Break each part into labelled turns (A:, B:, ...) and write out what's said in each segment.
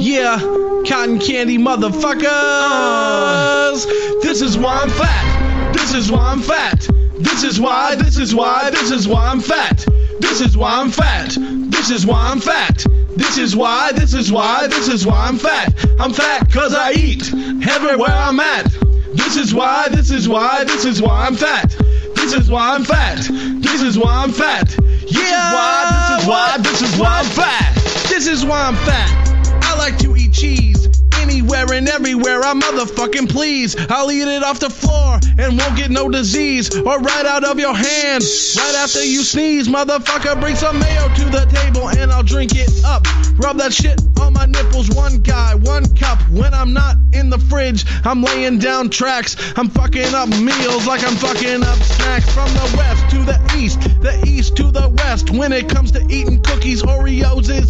A: Yeah, cotton candy motherfuckers. This is why I'm fat. This is why I'm fat. This is why, this is why, this is why I'm fat. This is why I'm fat. This is why I'm fat. This is why, this is why, this is why I'm fat. I'm fat cause I eat everywhere I'm at. This is why, this is why, this is why I'm fat. This is why I'm fat. This is why I'm fat. Yeah, this is why, this is why I'm fat. This is why I'm fat. Like to eat cheese anywhere and everywhere I motherfucking please. I'll eat it off the floor and won't get no disease or right out of your hand. Right after you sneeze, motherfucker, bring some mayo to the table and I'll drink it up. Rub that shit on my nipples, one guy, one cup. When I'm not in the fridge, I'm laying down tracks. I'm fucking up meals like I'm fucking up snacks. From the west to the east, the east to the west. When it comes to eating cookies, is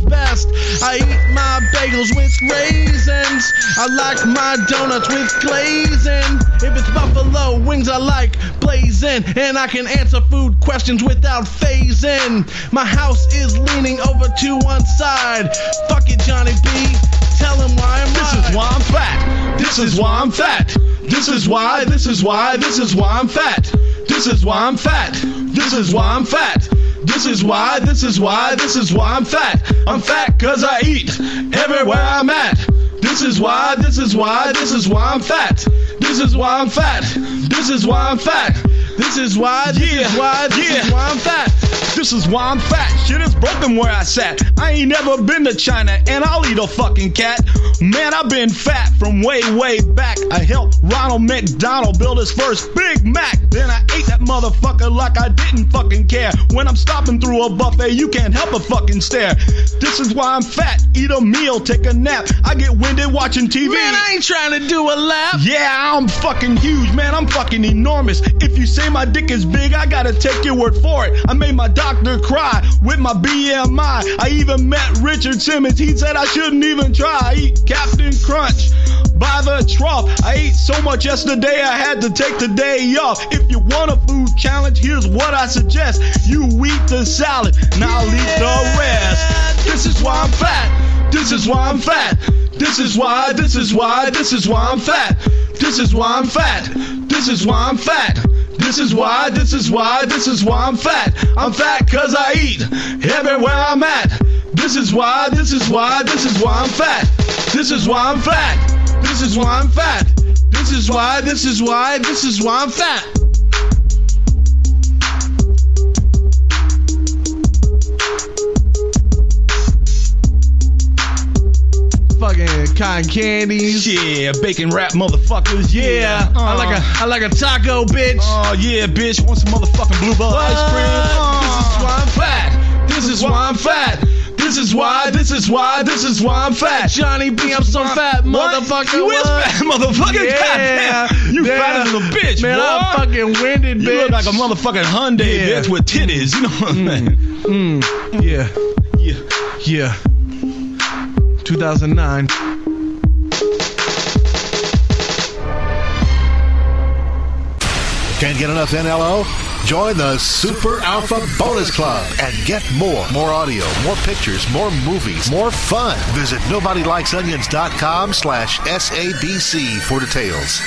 A: best. I eat my bagels with raisins. I like my donuts with glazing. If it's buffalo wings, I like blazing. And I can answer food questions without phasing. My house is leaning over to one side. Fuck it, Johnny B. Tell him why I'm
B: This is why I'm fat. This is why I'm fat. This is why, this is why, this is why I'm fat. This is why I'm fat. This is why I'm fat. This is why, this is why, this is why I'm fat. I'm fat cause I eat everywhere I'm at. This is why, this is why, this is why I'm fat. This is why I'm fat. This is why I'm fat. This is why, this
A: Yeah,
B: is why, this
A: yeah.
B: is why I'm fat.
A: This is why I'm fat. Shit is broken where I sat. I ain't never been to China, and I'll eat a fucking cat. Man, I've been fat from way, way back. I helped Ronald McDonald build his first Big Mac. Then I ate that motherfucker like I didn't fucking care. When I'm stopping through a buffet, you can't help but fucking stare. This is why I'm fat. Eat a meal, take a nap. I get winded watching TV.
B: Man, I ain't trying to do a lap.
A: Yeah, I'm fucking huge, man. I'm fucking enormous. If you say my dick is big, I gotta take your word for it. I made my doctor cry with my BMI. I even met Richard Simmons. He said I shouldn't even try. I eat Captain Crunch by the trough. I ate so much yesterday, I had to take the day off. If you want a food challenge, here's what I suggest. You eat the salad, now I'll eat the rest. This is why I'm fat. This is why I'm fat. This is why, this is why, this is why I'm fat. This is why I'm fat. This is why I'm fat. This is why, this is why, this is why I'm fat. I'm fat cause I eat everywhere I'm at. This is why, this is why, this is why I'm fat. This is why I'm fat. This is why I'm fat. This is why, this is why, this is why I'm fat.
B: Cotton candies.
A: Yeah, bacon wrap motherfuckers.
B: Yeah, I like a I like a taco, bitch.
A: Oh yeah, bitch. Want some motherfucking blue bell ice cream?
B: This is why I'm fat. This is why I'm fat. This is why, this is why, this is why I'm fat. Johnny B, I'm so fat, motherfucker.
A: You is fat, motherfucker.
B: Yeah.
A: Goddamn. You
B: Damn.
A: fat as a bitch,
B: Man,
A: boy.
B: I'm fucking winded,
A: you look like a motherfucking Hyundai
B: Yeah.
A: bitch with titties. You know what I'm saying?
B: Mm, yeah,
A: Yeah.
B: yeah. 2009.
C: Can't get enough NLO? Join the Super Alpha Bonus Club and get more. More audio, more pictures, more movies, more fun. Visit NobodyLikesOnions.com slash SABC for details.